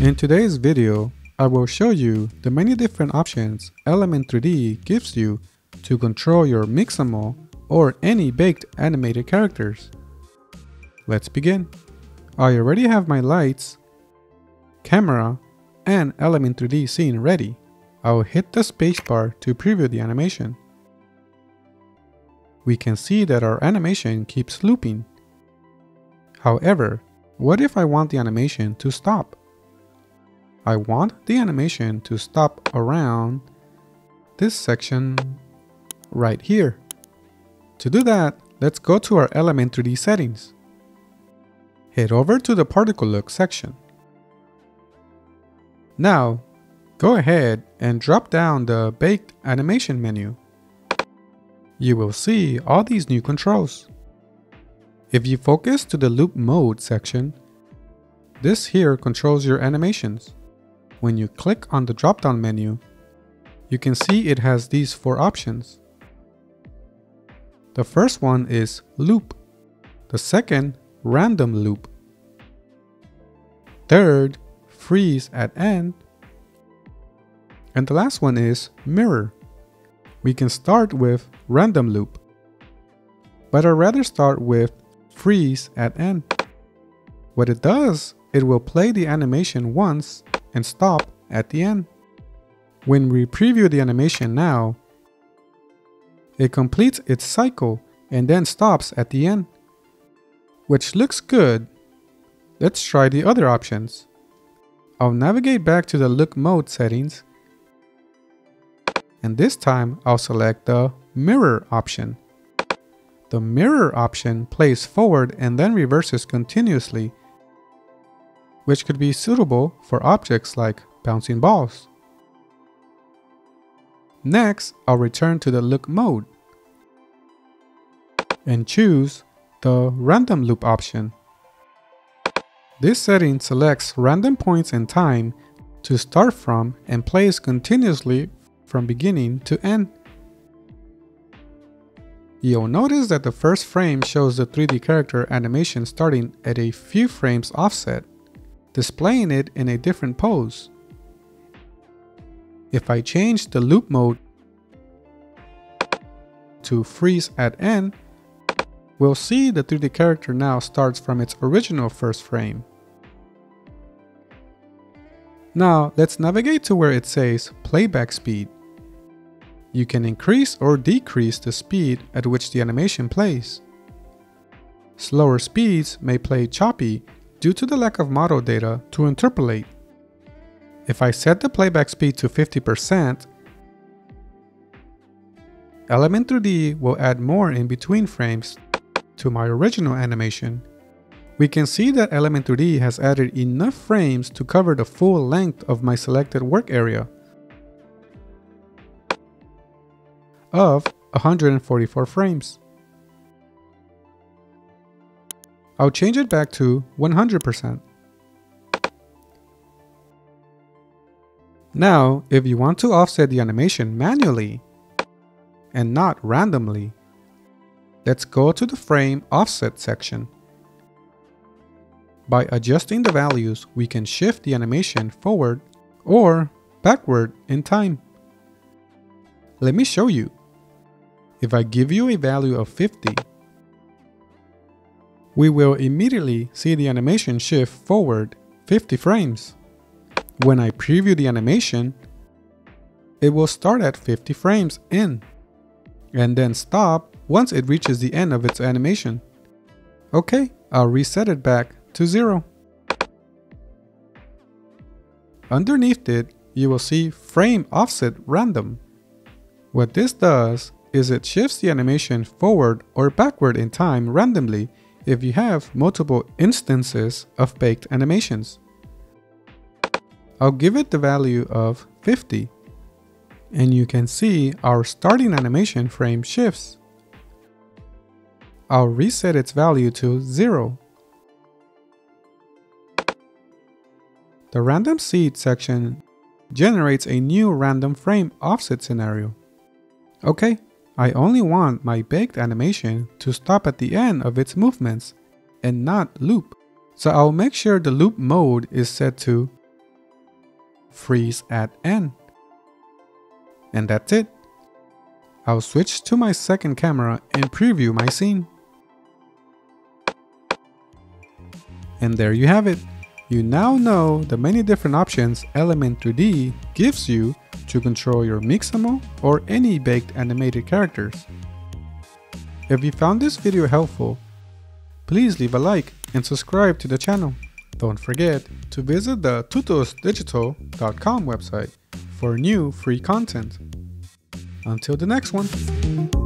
In today's video, I will show you the many different options Element 3D gives you to control your Mixamo or any baked animated characters. Let's begin. I already have my lights, camera, and Element 3D scene ready. I'll hit the spacebar to preview the animation. We can see that our animation keeps looping. However, what if I want the animation to stop? I want the animation to stop around this section right here. To do that, let's go to our Element 3D settings. Head over to the Particle Look section. Now, go ahead and drop down the Baked Animation menu. You will see all these new controls. If you focus to the Loop Mode section, this here controls your animations. When you click on the drop-down menu, you can see it has these four options. The first one is Loop. The second, Random Loop. Third, Freeze at End. And the last one is Mirror. We can start with Random Loop. But I'd rather start with Freeze at End. What it does, it will play the animation once and stop at the end. When we preview the animation now, it completes its cycle and then stops at the end. Which looks good. Let's try the other options. I'll navigate back to the loop mode settings and this time I'll select the mirror option. The mirror option plays forward and then reverses continuously which could be suitable for objects like bouncing balls. Next, I'll return to the loop mode and choose the random loop option. This setting selects random points in time to start from and plays continuously from beginning to end. You'll notice that the first frame shows the 3D character animation starting at a few frames offset displaying it in a different pose. If I change the loop mode to freeze at end, we'll see the 3D character now starts from its original first frame. Now let's navigate to where it says playback speed. You can increase or decrease the speed at which the animation plays. Slower speeds may play choppy due to the lack of model data to interpolate. If I set the playback speed to 50%, Element 3D will add more in between frames to my original animation. We can see that Element 3D has added enough frames to cover the full length of my selected work area of 144 frames. I'll change it back to 100%. Now, if you want to offset the animation manually and not randomly, let's go to the frame offset section. By adjusting the values, we can shift the animation forward or backward in time. Let me show you. If I give you a value of 50, we will immediately see the animation shift forward 50 frames. When I preview the animation, it will start at 50 frames in, and then stop once it reaches the end of its animation. Okay, I'll reset it back to zero. Underneath it, you will see frame offset random. What this does is it shifts the animation forward or backward in time randomly if you have multiple instances of baked animations. I'll give it the value of 50 and you can see our starting animation frame shifts. I'll reset its value to 0. The random seed section generates a new random frame offset scenario. Okay, I only want my baked animation to stop at the end of its movements and not loop. So I'll make sure the loop mode is set to freeze at end. And that's it. I'll switch to my second camera and preview my scene. And there you have it. You now know the many different options Element 3D gives you to control your Mixamo or any baked animated characters. If you found this video helpful, please leave a like and subscribe to the channel. Don't forget to visit the tutosdigital.com website for new free content. Until the next one.